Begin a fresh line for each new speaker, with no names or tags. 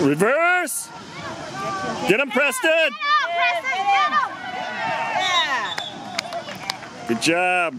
Reverse. Get him, Preston.
Get him, Preston, get him.
Good job.